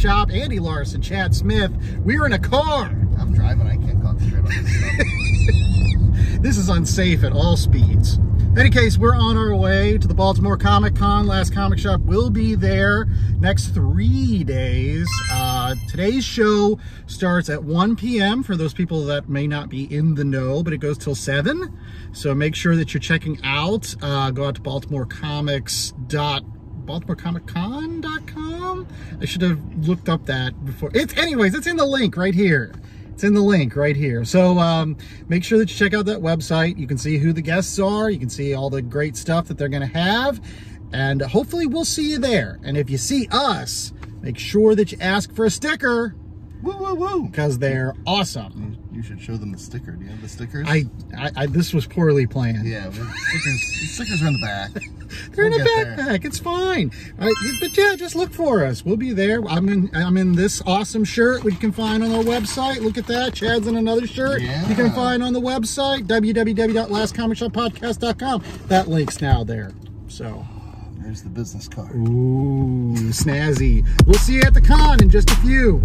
Shop, Andy Larson, Chad Smith. We're in a car. I'm driving. I can't concentrate on this stuff. This is unsafe at all speeds. In any case, we're on our way to the Baltimore Comic Con. Last Comic Shop will be there next three days. Uh, today's show starts at 1 p.m. for those people that may not be in the know, but it goes till 7. So make sure that you're checking out. Uh, go out to Baltimore Comics. BaltimoreComicCon.com. I should have looked up that before. It's anyways, it's in the link right here. It's in the link right here. So um, make sure that you check out that website. You can see who the guests are. You can see all the great stuff that they're going to have. And hopefully we'll see you there. And if you see us, make sure that you ask for a sticker woo woo woo. because they're awesome. You should show them the sticker. Do you have the stickers? I, I, I this was poorly planned. Yeah, stickers. stickers are in the back. They're in We'll a get there. backpack. It's fine. Right, but yeah, just look for us. We'll be there. I'm in. I'm in this awesome shirt, you can find on our website. Look at that. Chad's in another shirt. You can find on the website www.lastcomicshoppodcast.com. That link's now there. So, There's the business card. ooh, snazzy. We'll see you at the con in just a few.